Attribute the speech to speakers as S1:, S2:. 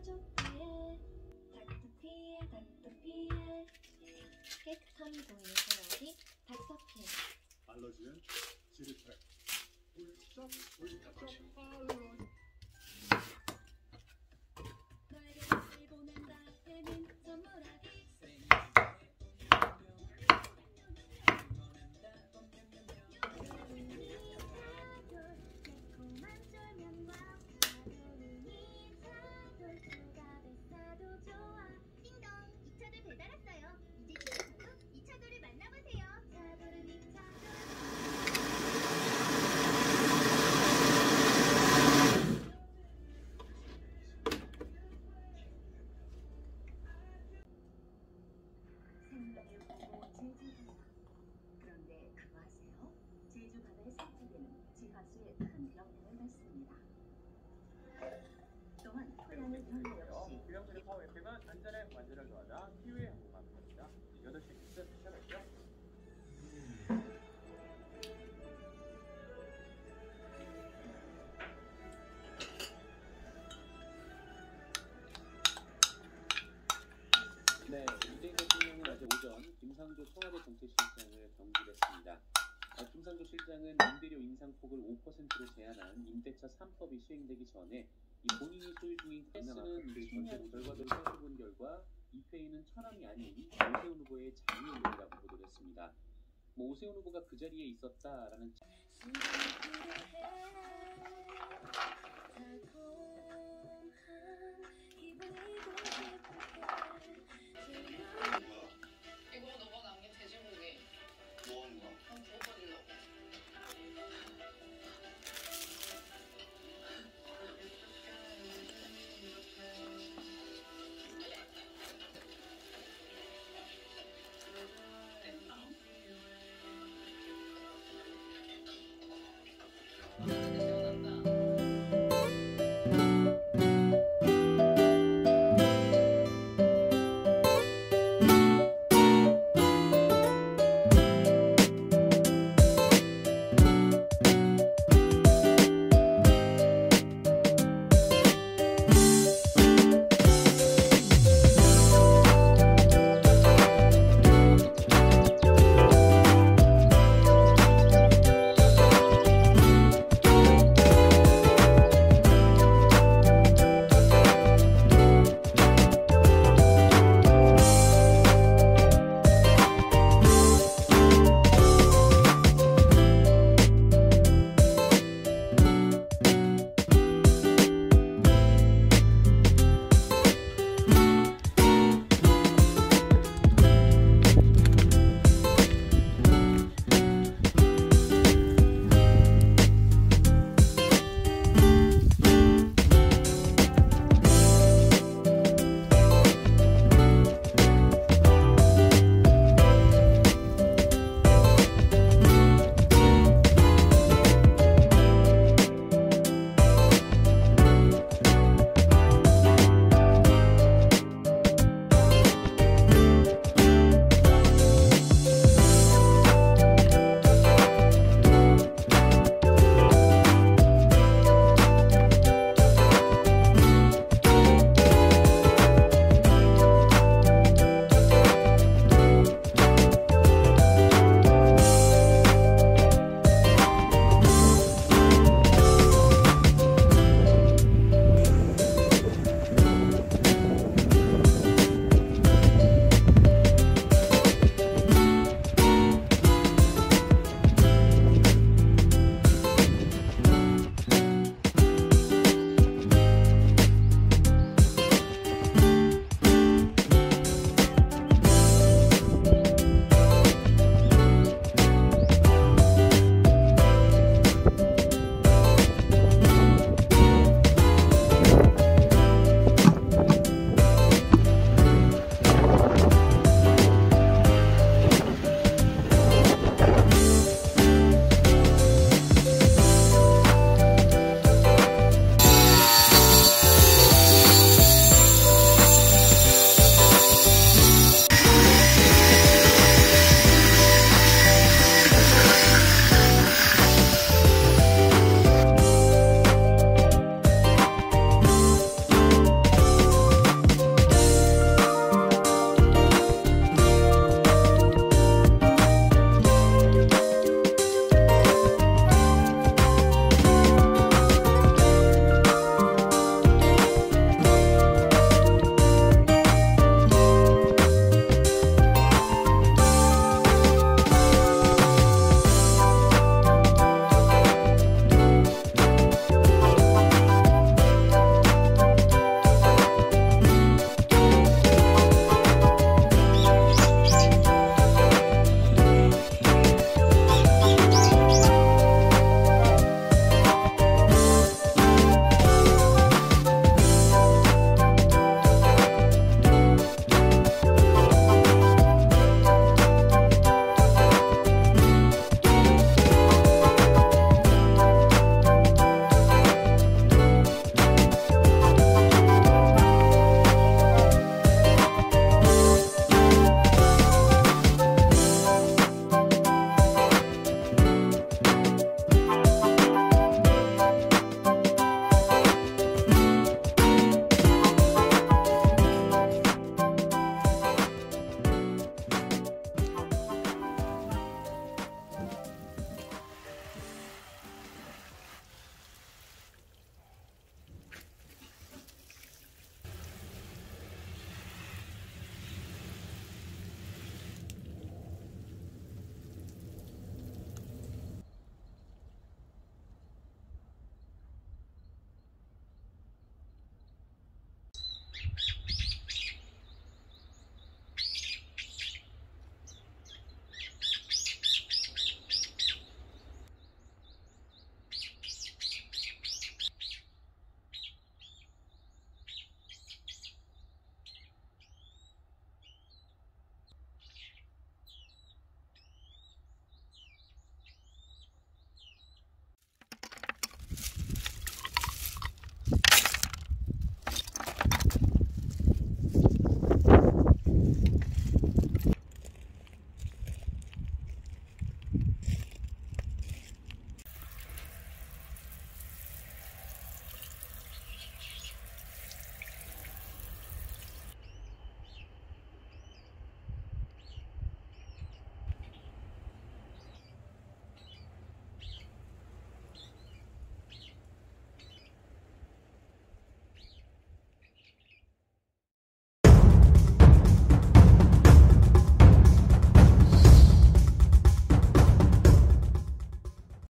S1: 뾰족해 닥터피에
S2: 닥터피에 깨끗함이
S3: 보이는
S4: 사람이 닥터피에
S5: 알러지는 지리팩 김상조 청와대 정책실장을 경질했습니다. 어, 김상조 실장은 임대료 인상폭을 5%로 제한한 임대차 3법이 시행되기 전에 이 본인이 소유 중인 캐스는 그 전체 결과들을 살펴본 결과 이 회의는 철학이 아닌 오세훈 후보의 장애인이라고 보도를 했습니다. 뭐 오세훈 후보가 그 자리에 있었다라는